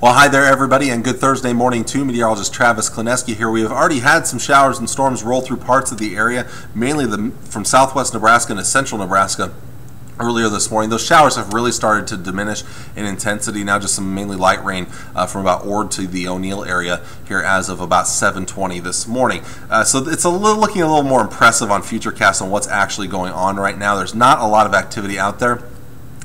Well, hi there, everybody, and good Thursday morning to meteorologist Travis Klanecky here. We have already had some showers and storms roll through parts of the area, mainly the, from southwest Nebraska into central Nebraska earlier this morning. Those showers have really started to diminish in intensity. Now just some mainly light rain uh, from about Ord to the O'Neill area here as of about 7:20 this morning. Uh, so it's a little, looking a little more impressive on Futurecast on what's actually going on right now. There's not a lot of activity out there.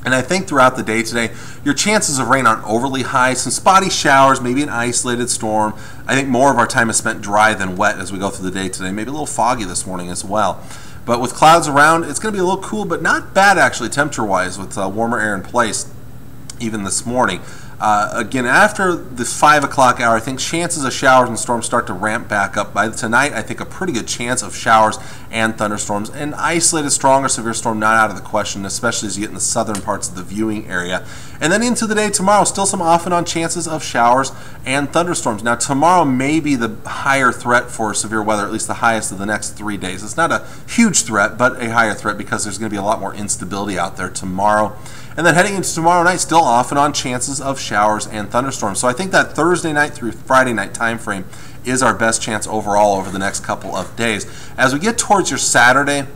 And I think throughout the day today, your chances of rain aren't overly high. Some spotty showers, maybe an isolated storm. I think more of our time is spent dry than wet as we go through the day today. Maybe a little foggy this morning as well. But with clouds around, it's going to be a little cool, but not bad actually temperature-wise with uh, warmer air in place even this morning. Uh, again, after the 5 o'clock hour, I think chances of showers and storms start to ramp back up. By tonight, I think a pretty good chance of showers and thunderstorms. An isolated strong or severe storm not out of the question, especially as you get in the southern parts of the viewing area. And then into the day tomorrow, still some off and on chances of showers and thunderstorms. Now, tomorrow may be the higher threat for severe weather, at least the highest of the next three days. It's not a huge threat, but a higher threat because there's going to be a lot more instability out there tomorrow. And then heading into tomorrow night, still off and on chances of showers and thunderstorms. So I think that Thursday night through Friday night time frame is our best chance overall over the next couple of days. As we get towards your Saturday,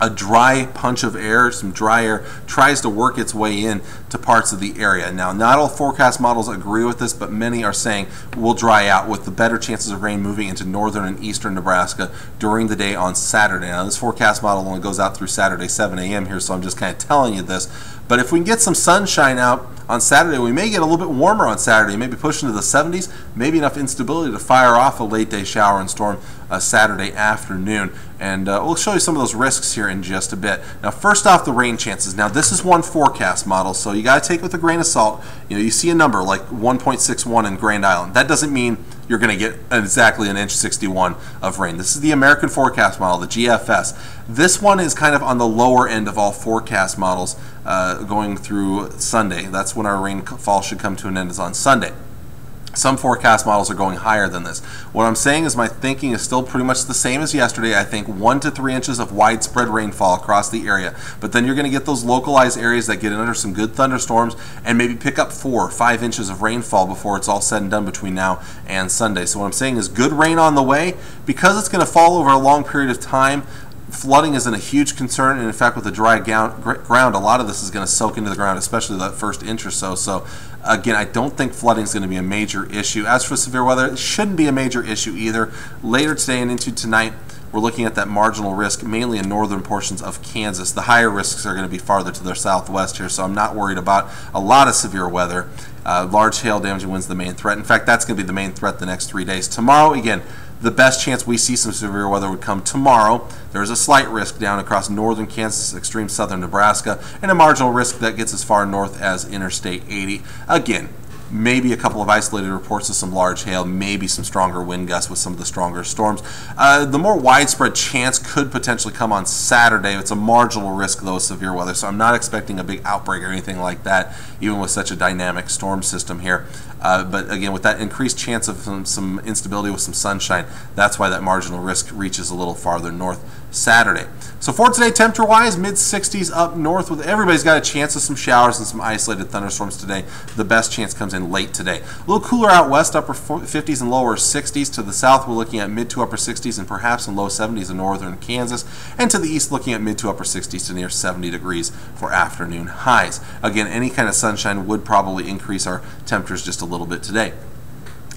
a dry punch of air, some dry air, tries to work its way in to parts of the area. Now, not all forecast models agree with this, but many are saying we'll dry out with the better chances of rain moving into northern and eastern Nebraska during the day on Saturday. Now, this forecast model only goes out through Saturday 7 a.m. here, so I'm just kind of telling you this. But if we can get some sunshine out on Saturday, we may get a little bit warmer on Saturday, maybe push into the 70s, maybe enough instability to fire off a late day shower and storm uh, Saturday afternoon. And uh, we'll show you some of those risks here in just a bit. Now, first off, the rain chances. Now, this is one forecast model, so you got to take it with a grain of salt. You know, you see a number like 1.61 in Grand Island. That doesn't mean you're going to get exactly an inch 61 of rain. This is the American forecast model, the GFS. This one is kind of on the lower end of all forecast models uh, going through Sunday. That's when our rainfall should come to an end is on Sunday. Some forecast models are going higher than this. What I'm saying is my thinking is still pretty much the same as yesterday. I think one to three inches of widespread rainfall across the area. But then you're going to get those localized areas that get under some good thunderstorms and maybe pick up four or five inches of rainfall before it's all said and done between now and Sunday. So what I'm saying is good rain on the way. Because it's going to fall over a long period of time, flooding isn't a huge concern, and in fact, with the dry ground, a lot of this is going to soak into the ground, especially that first inch or so. So, again, I don't think flooding is going to be a major issue. As for severe weather, it shouldn't be a major issue either. Later today and into tonight, we're looking at that marginal risk mainly in northern portions of Kansas. The higher risks are going to be farther to the southwest here, so I'm not worried about a lot of severe weather. Uh, large hail damaging winds the main threat. In fact, that's going to be the main threat the next three days. Tomorrow, again, the best chance we see some severe weather would come tomorrow. There's a slight risk down across northern Kansas, extreme southern Nebraska, and a marginal risk that gets as far north as Interstate 80. Again, maybe a couple of isolated reports of some large hail, maybe some stronger wind gusts with some of the stronger storms. Uh, the more widespread chance could potentially come on Saturday. It's a marginal risk, though, of severe weather, so I'm not expecting a big outbreak or anything like that, even with such a dynamic storm system here. Uh, but again, with that increased chance of some, some instability with some sunshine, that's why that marginal risk reaches a little farther north Saturday. So for today, temperature-wise, mid-60s up north. With everybody's got a chance of some showers and some isolated thunderstorms today. The best chance comes in late today. A little cooler out west, upper 50s and lower 60s. To the south, we're looking at mid to upper 60s and perhaps in low 70s in northern Kansas. And to the east, looking at mid to upper 60s to near 70 degrees for afternoon highs. Again, any kind of sunshine would probably increase our temperatures just a little bit today.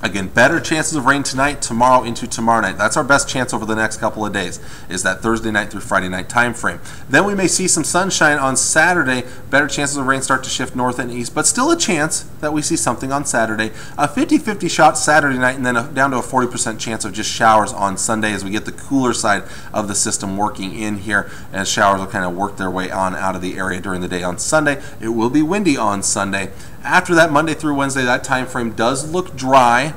Again, better chances of rain tonight, tomorrow into tomorrow night. That's our best chance over the next couple of days, is that Thursday night through Friday night time frame. Then we may see some sunshine on Saturday. Better chances of rain start to shift north and east, but still a chance that we see something on Saturday. A 50-50 shot Saturday night, and then a, down to a 40% chance of just showers on Sunday as we get the cooler side of the system working in here, and showers will kind of work their way on out of the area during the day on Sunday. It will be windy on Sunday. After that, Monday through Wednesday, that time frame does look dry,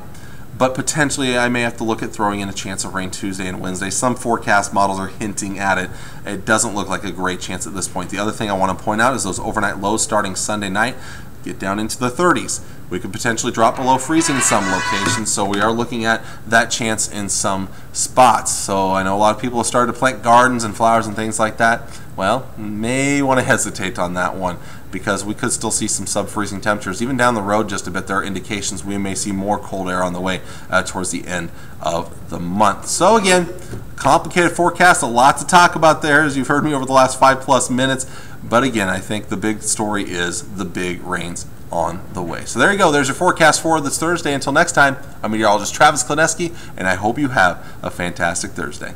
but potentially I may have to look at throwing in a chance of rain Tuesday and Wednesday. Some forecast models are hinting at it. It doesn't look like a great chance at this point. The other thing I want to point out is those overnight lows starting Sunday night get down into the 30s. We could potentially drop below freezing in some locations, so we are looking at that chance in some spots. So I know a lot of people have started to plant gardens and flowers and things like that. Well, may want to hesitate on that one because we could still see some sub-freezing temperatures. Even down the road just a bit, there are indications we may see more cold air on the way uh, towards the end of the month. So again, complicated forecast, a lot to talk about there as you've heard me over the last five plus minutes. But again, I think the big story is the big rains on the way. So there you go. There's your forecast for this Thursday. Until next time, I'm meteorologist Travis Klanecky, and I hope you have a fantastic Thursday.